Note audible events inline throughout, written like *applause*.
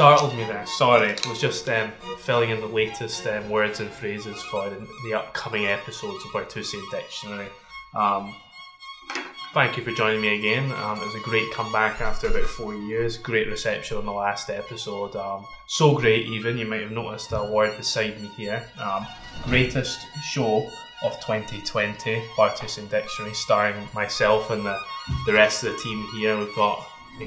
startled me there. Sorry, it was just um, filling in the latest um, words and phrases for the, the upcoming episodes of Bartusian Dictionary. Um, thank you for joining me again. Um, it was a great comeback after about four years. Great reception on the last episode. Um, so great, even you might have noticed a award beside me here. Um, greatest show of 2020, Bartusian Dictionary, starring myself and the, the rest of the team here. We've got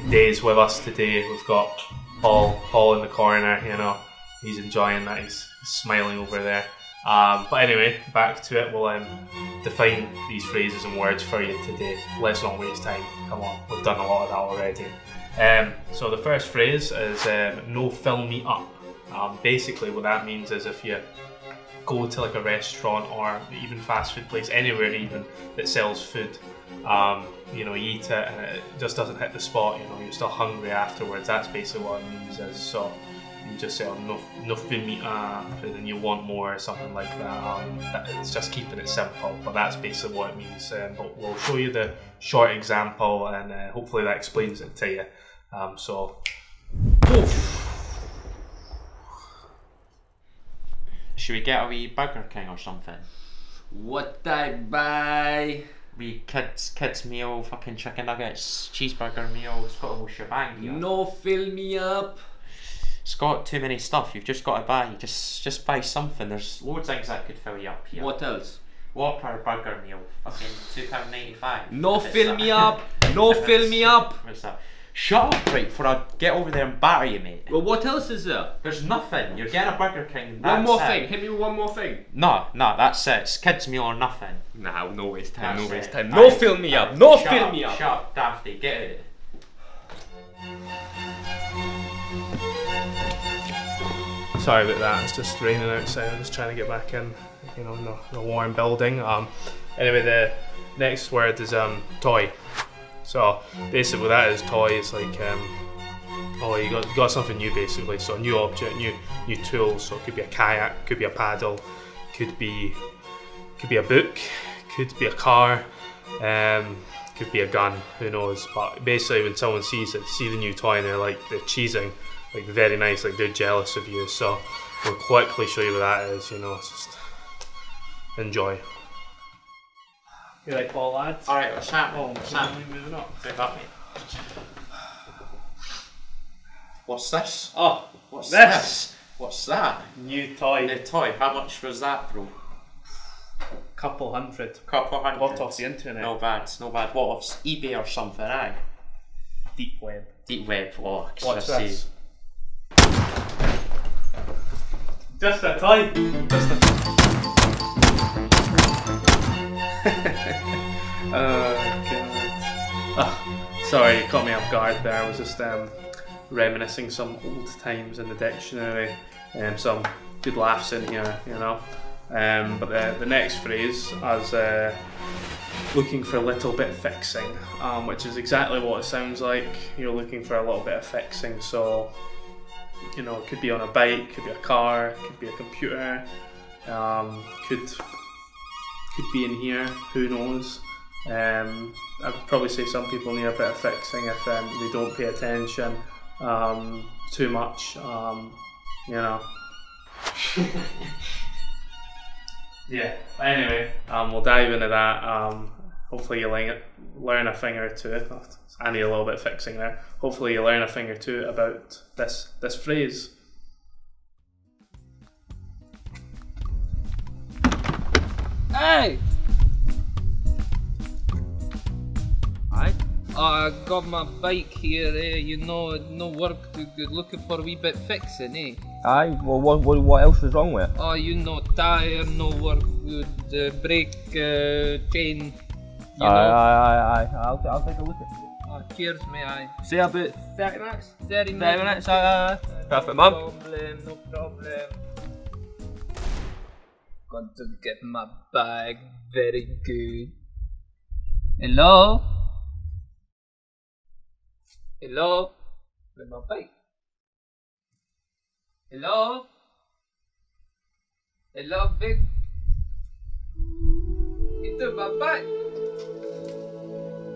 Days with us today. We've got Paul, Paul in the corner. You know, he's enjoying that. He's smiling over there. Um, but anyway, back to it. We'll um, define these phrases and words for you today. Let's not waste time. Come on, we've done a lot of that already. Um, so the first phrase is um, "no fill me up." Um, basically, what that means is if you go to like a restaurant or even fast food place, anywhere even that sells food, um, you know, you eat it and it just doesn't hit the spot. You know, you're still hungry afterwards. That's basically what it means. Is so you just say, oh, no, no fill me up, and then you want more or something like that. Um, it's just keeping it simple, but that's basically what it means. Um, but we'll show you the short example, and uh, hopefully that explains it to you. Um, so, oof. Should we get a wee Burger King or something? What I buy? Wee kids kids meal, fucking chicken nuggets, cheeseburger meal. It's got a whole shebang here. No fill me up. It's got too many stuff. You've just got to buy. Just just buy something. There's loads of things that could fill you up here. What else? Whopper burger meal, fucking two pound ninety five. No fill me up. No *laughs* fill me up. What's that? Shut up, right? For I get over there and batter you, mate. Well, what else is there? There's nothing. You're getting a Burger King. one more it. thing. Hit me with one more thing. No, no, that's it. It's kids meal or nothing. Nah, no waste time. That's no waste it. time. No Aye. fill me up. No fill up, me up. Shut up, Daphne. Get it. Sorry about that. It's just raining outside. I'm just trying to get back in, you know, in the, the warm building. Um, anyway, the next word is um toy. So basically, that is toy is like um, oh, you got got something new basically. So new object, new new tools. So it could be a kayak, could be a paddle, could be could be a book, could be a car, um, could be a gun. Who knows? But basically, when someone sees it, see the new toy, and they're like they're cheesing, like very nice, like they're jealous of you. So we'll quickly show you what that is. You know, it's just enjoy. You like Paul lads? Alright, what's that? Oh, what's that? moving up. Move up, mate. What's this? Oh, What's This. this? What's that? new toy. New toy. How much was that, bro? Couple hundred. Couple hundred. Bought off the internet. No bad, no bad. What off eBay or something, aye? Deep web. Deep web. Oh, Watch I see. this. Just a toy. Just a. oh. Oh, sorry, you caught me off guard there. I was just um, reminiscing some old times in the dictionary and some good laughs in here, you know. Um, but the, the next phrase as uh, looking for a little bit fixing, um, which is exactly what it sounds like. You're looking for a little bit of fixing, so you know, it could be on a bike, could be a car, could be a computer, um, could could be in here. Who knows? Um, I'd probably say some people need a bit of fixing if um, they don't pay attention um, too much. Um, you know. *laughs* yeah. But anyway, um, we'll dive into that. Um, hopefully you learn, learn a thing or two. I need a little bit of fixing there. Hopefully you learn a thing or two about this this phrase. Hey! I I got my bike here, eh? You know, no work too good. Looking for a wee bit fixing, eh? Aye, well, what, what, what else is wrong with it? Oh, you know, tire, no work good. Uh, brake, uh, chain. You aye, know. aye, aye, aye. I'll, I'll take a look at it. Oh, cheers, me, aye. Say about 30 minutes? 30 minutes. 30 minutes. aye, aye, aye. Perfect, No problem, no problem. Got to get my bag very good. Hello? Hello? Where's my bike? Hello? Hello, big? Bike?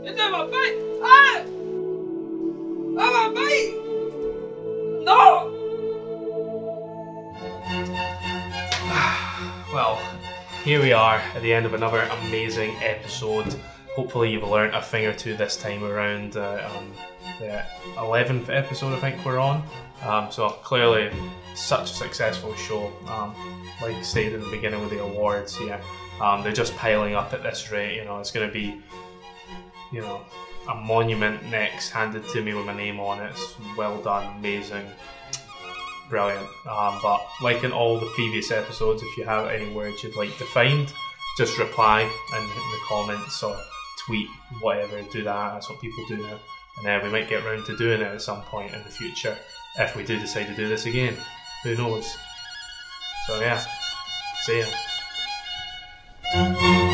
Into my bike? Ah! My No! here we are at the end of another amazing episode. Hopefully, you've learnt a thing or two this time around. Uh, um, the 11th episode, I think we're on. Um, so, clearly, such a successful show. Um, like stated in the beginning with the awards, yeah, um, they're just piling up at this rate. You know, it's going to be, you know, a monument next handed to me with my name on it. It's well done, amazing, brilliant. Um, but like in all the previous episodes, if you have any words you'd like to find, just reply and in the comments or tweet, whatever. Do that. That's what people do now. And then we might get around to doing it at some point in the future if we do decide to do this again. Who knows? So yeah, see ya.